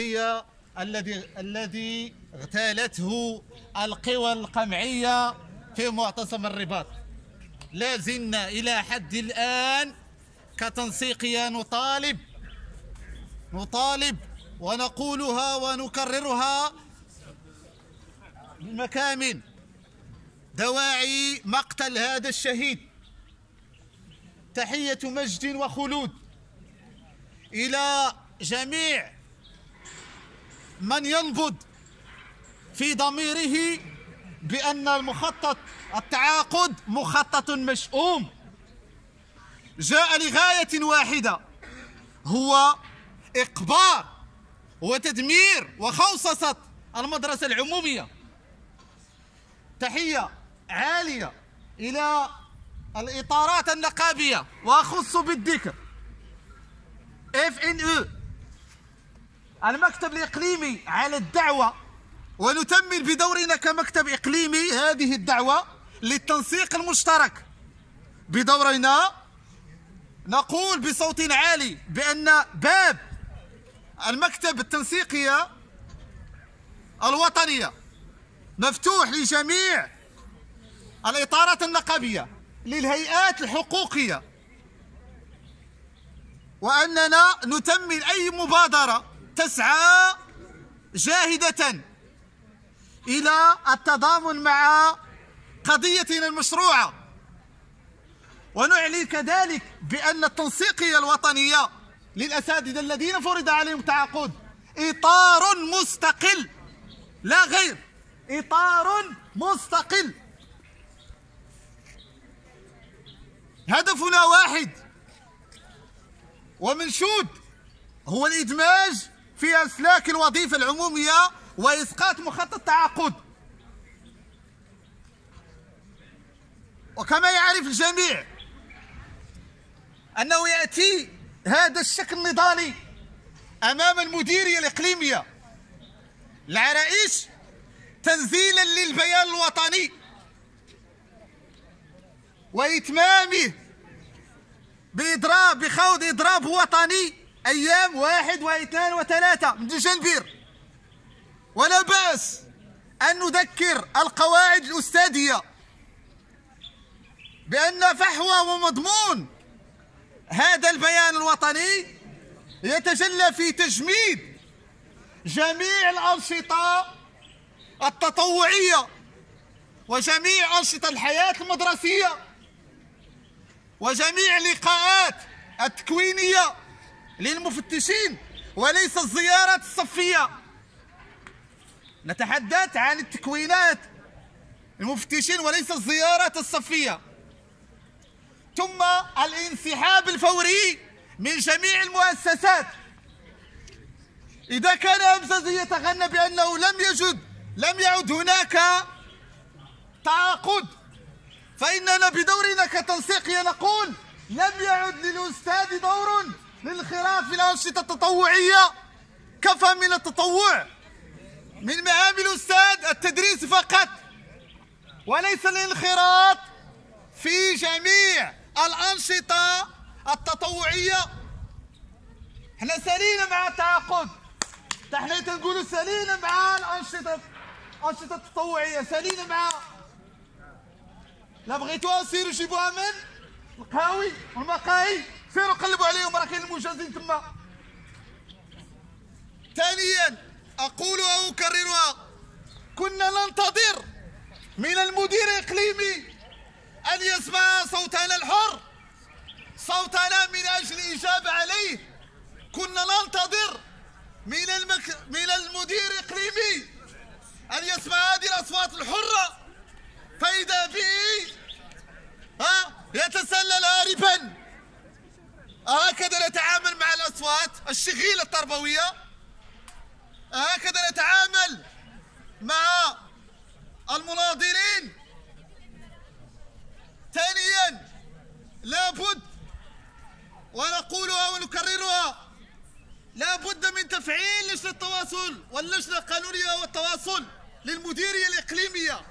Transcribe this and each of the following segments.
القضية الذي الذي اغتالته القوى القمعية في معتصم الرباط. لا زلنا إلى حد الآن كتنسيقية نطالب. نطالب ونقولها ونكررها بمكامن دواعي مقتل هذا الشهيد. تحية مجد وخلود إلى جميع من ينبض في ضميره بأن المخطط التعاقد مخطط مشؤوم. جاء لغاية واحدة هو إقبار وتدمير وخوصصة المدرسة العمومية. تحية عالية إلى الإطارات النقابية وأخص بالذكر اف ان المكتب الإقليمي على الدعوة ونتمل بدورنا كمكتب إقليمي هذه الدعوة للتنسيق المشترك. بدورنا نقول بصوت عالي بأن باب المكتب التنسيقية الوطنية مفتوح لجميع الإطارات النقابية للهيئات الحقوقية وأننا نتمن أي مبادرة تسعى جاهدة إلى التضامن مع قضيتنا المشروعة. ونعلن كذلك بأن التنسيقية الوطنية. للأساتذة الذين فرض عليهم تعاقد إطار مستقل. لا غير إطار مستقل. هدفنا واحد ومنشود هو الإدماج في أسلاك الوظيفة العمومية وإسقاط مخطط تعاقد. وكما يعرف الجميع أنه يأتي هذا الشكل النضالي أمام المديرية الإقليمية العرائش تنزيلا للبيان الوطني وإتمامه بإضراب بخوض إضراب وطني أيام واحد واثنان وثلاثة. من دجنبير ولا بأس أن نذكر القواعد الأستاذية. بأن فحوى ومضمون هذا البيان الوطني يتجلى في تجميد جميع الأنشطة التطوعية وجميع أنشطة الحياة المدرسية وجميع اللقاءات التكوينية للمفتشين وليس الزيارات الصفية. نتحدث عن التكوينات. المفتشين وليس الزيارات الصفية. ثم الانسحاب الفوري من جميع المؤسسات. إذا كان أمزازي يتغنى بأنه لم يجد لم يعد هناك تعاقد. فإننا بدورنا كتنسيقية نقول لم يعد للأستاذ دور. للانخراط في الأنشطة التطوعية كفى من التطوع. من مهام الأستاذ التدريس فقط. وليس الانخراط في جميع الأنشطة التطوعية. إحنا سالينا مع التعاقد إحنا تنقولوا سالينا مع الأنشطة الأنشطة التطوعية سالينا مع لا بغيتوها سيروا جيبوها من القهاوي والمقاهي سيروا قلبوا عليهم راه كاين المجازين تما. ثانيا أقول واكررها كنا ننتظر من المدير الاقليمي أن يسمع صوتنا الحر صوتنا من أجل الاجابه عليه كنا ننتظر من المك... من المدير الاقليمي ان يسمع هذه الاصوات الحره فاذا به ها يتسلل هاربا هكذا نتعامل مع الاصوات الشغيلة التربوية. هكذا نتعامل مع المناظرين ثانيا لابد ونقولها ونكررها لابد من تفعيل لجنة التواصل واللجنة القانونية والتواصل للمديرية الإقليمية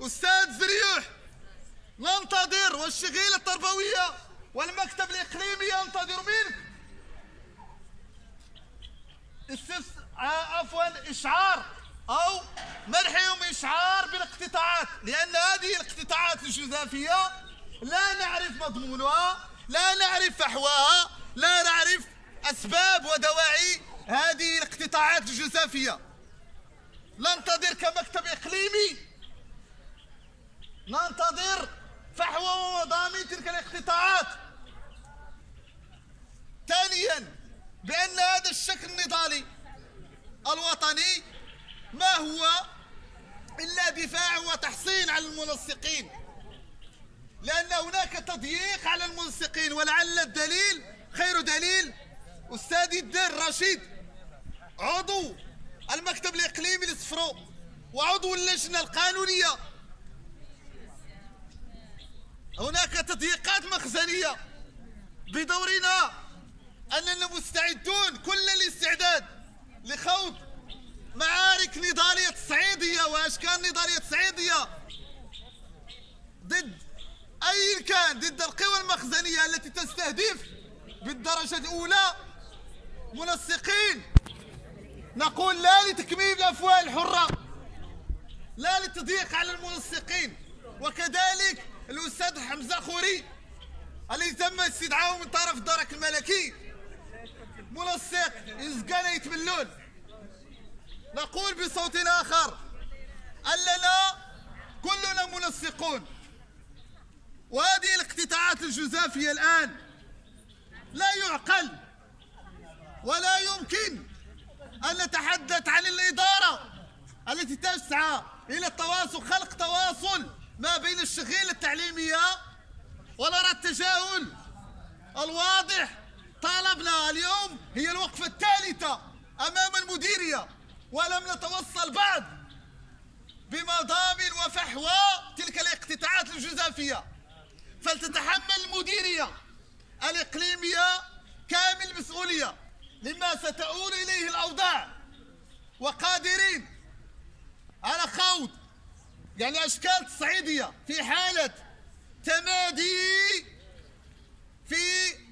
أستاذ زريوح ننتظر والشغيلة التربوية والمكتب الإقليمي ينتظر منك. عفوا إشعار أو منحهم إشعار بالاقتطاعات لأن هذه الاقتطاعات الجزافية لا نعرف مضمونها لا نعرف فحواها لا نعرف أسباب ودواعي هذه الاقتطاعات الجزافية ننتظر كمكتب إقليمي. ننتظر فحوى ومضامين تلك الاقتطاعات. ثانيا بأن هذا الشكل النضالي الوطني ما هو إلا دفاع وتحصين على المنسقين. لأن هناك تضييق على المنسقين ولعل الدليل خير دليل أستاذي الدار رشيد عضو المكتب الإقليمي للصفرو وعضو اللجنة القانونية. هناك تضييقات مخزنية بدورنا أننا مستعدون كل الاستعداد لخوض معارك نضالية صعيدية وأشكال نضالية صعيدية ضد أي كان ضد القوى المخزنية التي تستهدف بالدرجة الأولى. منسقين نقول لا لتكميم الأفواه الحرة لا للتضييق على المنسقين. وكذلك الأستاذ حمزة خوري الذي تم استدعائه من طرف الدرك الملكي. منسق إزقانا يتملون. نقول بصوت آخر أننا كلنا منسقون وهذه الاقتطاعات الجزافية الآن لا يعقل ولا يمكن أن نتحدث عن الإدارة التي تسعى إلى التواصل خلق تواصل ما بين الشغيلة التعليمية ونرى التجاهل الواضح طالبنا اليوم هي الوقفة الثالثة أمام المديرية ولم نتوصل بعد بمضامن وفحوى تلك الاقتطاعات الجزافية فلتتحمل المديرية الإقليمية كامل المسؤولية لما ستؤول إليه الأوضاع. وقادرين على خوض يعني أشكال تصعيدية في حالة تمادي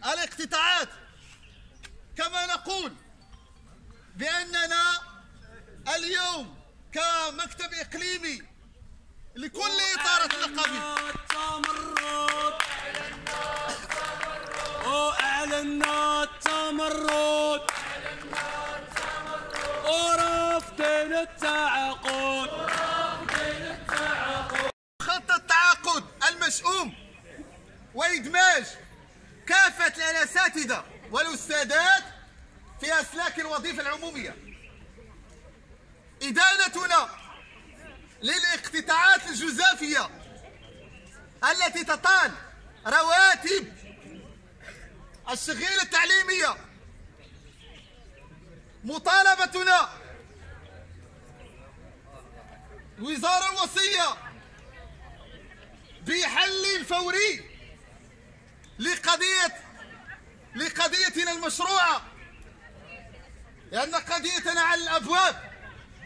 الاقتطاعات. كما نقول بأننا اليوم كمكتب إقليمي لكل إطارة النقابي أعلنا التمرد ورافضين التعاقد. خط التعاقد المشؤوم وإدماج كافة الأساتذة والأستاذات في أسلاك الوظيفة العمومية. إدانتنا للاقتطاعات الجزافية التي تطال رواتب الشغيلة التعليمية. مطالبتنا الوزارة الوصية بحل فوري لقضية لقضيتنا المشروعة. لأن قضيتنا على الأبواب.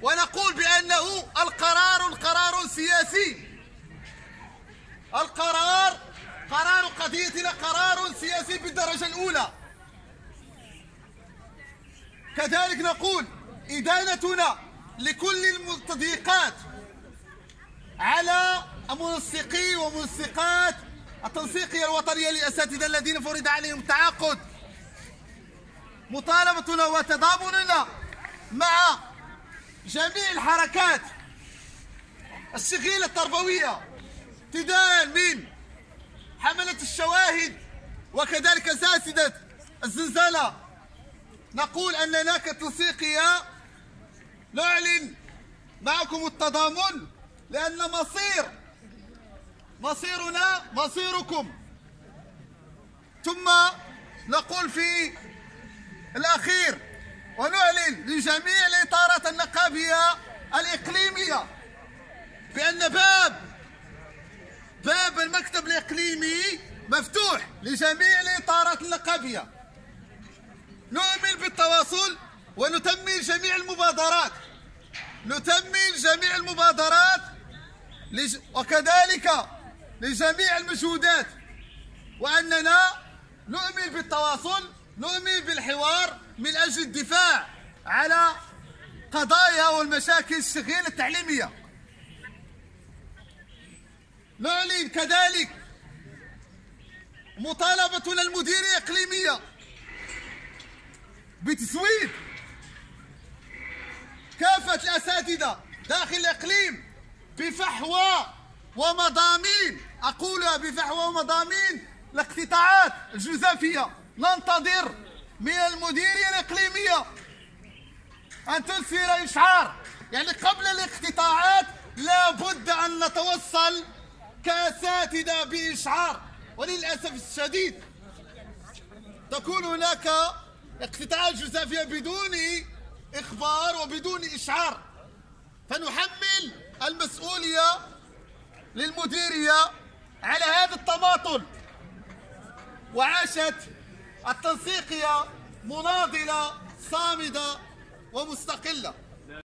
ونقول بأنه القرار القرار سياسي القرار قرار قضيتنا قرار سياسي بالدرجة الأولى. كذلك نقول إدانتنا لكل التضييقات على منسقي ومنسقات التنسيقية الوطنية للأساتذة الذين فرض عليهم التعاقد مطالبتنا وتضامننا مع جميع الحركات الشغيلة التربوية ابتداء من حملة الشواهد وكذلك أساتذة الزنزانة نقول أننا كتنسيقية نعلن معكم التضامن لأن مصير مصيرنا مصيركم. ثم نقول في الأخير ونعلن لجميع الإطارات النقابية الإقليمية بأن باب باب المكتب الإقليمي مفتوح لجميع الإطارات النقابية. نؤمن بالتواصل ونتمم جميع المبادرات. نتمم جميع المبادرات وكذلك لجميع المجهودات وأننا نؤمن بالتواصل نؤمن بالحوار من أجل الدفاع على قضايا والمشاكل الشغيلة التعليمية. نعلن كذلك مطالبتنا المديرية الإقليمية بتسويد كافة الأساتذة داخل الإقليم بفحوى ومضامين أقولها بفحوى ومضامين الاقتطاعات الجزافية ننتظر من المديرية الإقليمية أن تسفر إشعار. يعني قبل الاقتطاعات لابد أن نتوصل كأساتذة بإشعار. وللأسف الشديد تكون هناك اقتطاعات جزافية بدون إخبار وبدون إشعار. فنحمل المسؤولية للمديرية على هذا التماطل. وعاشت التنسيقية مناضلة صامدة ومستقلة.